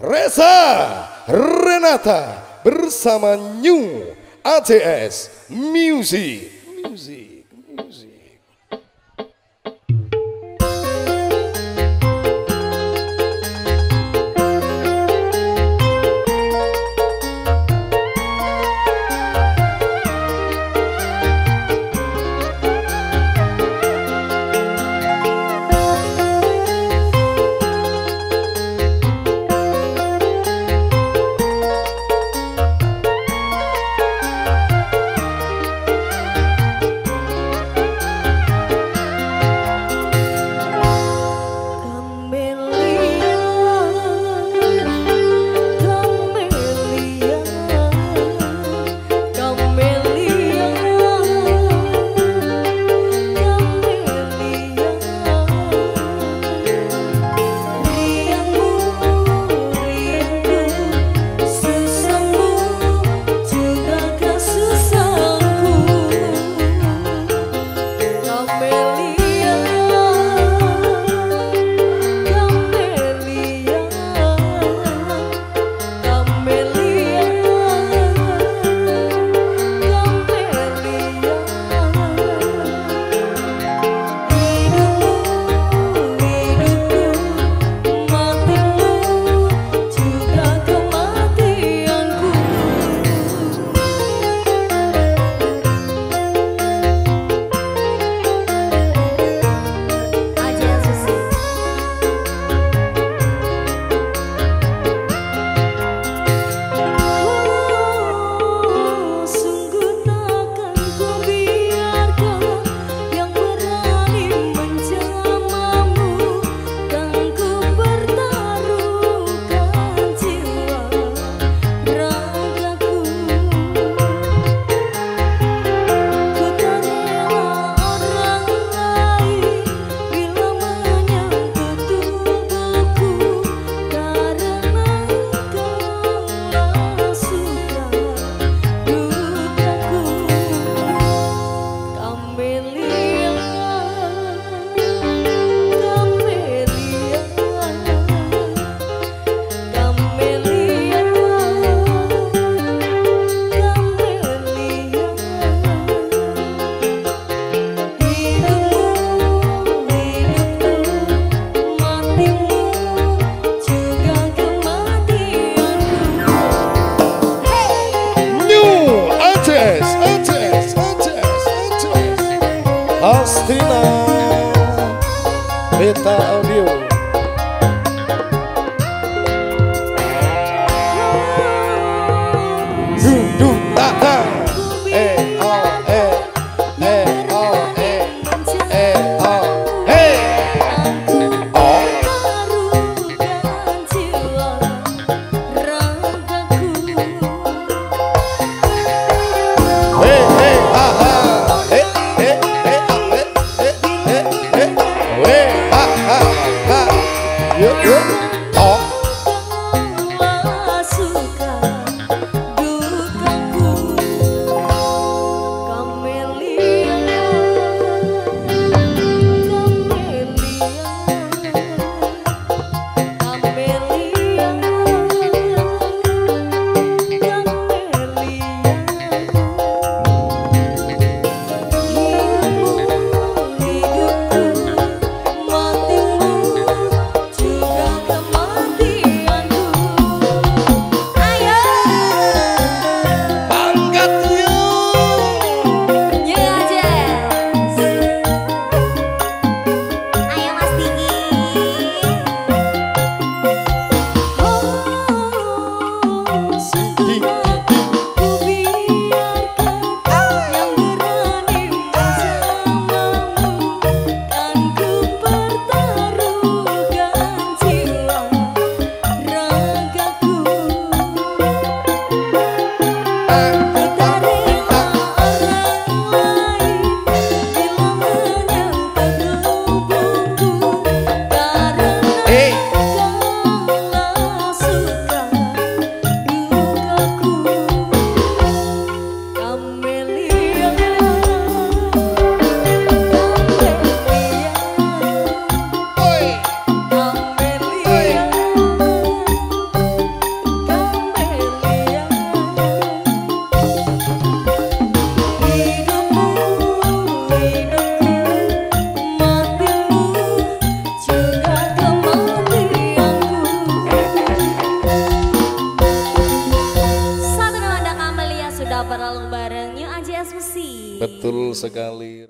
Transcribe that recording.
Reza Renata bersama New ACS Music. Music, music. Preta viu? Betul sekali.